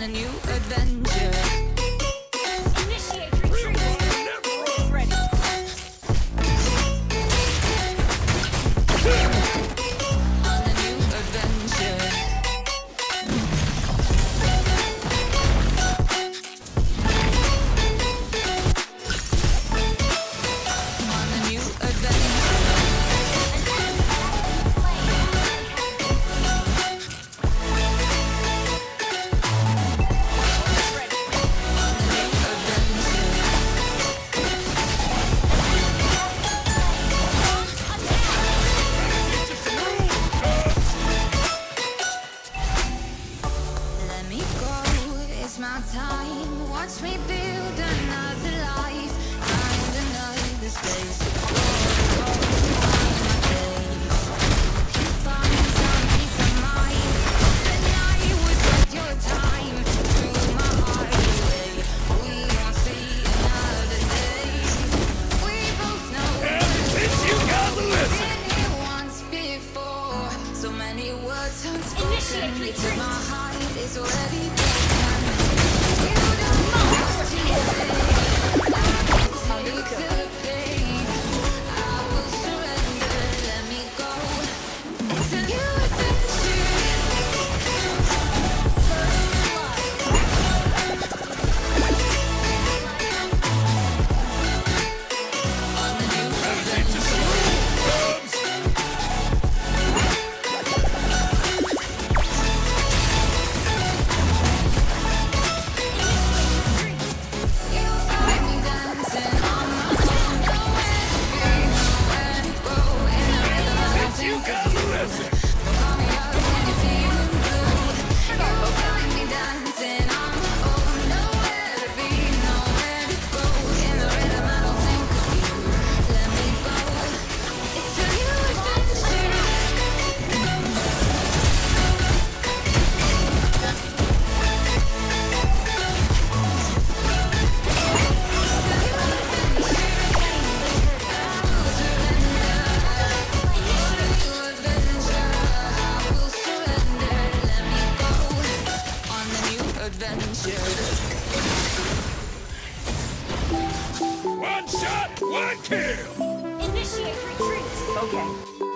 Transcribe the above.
on a new adventure. My heart is already. Adventure. One shot, one kill! Initiate retreat. Okay.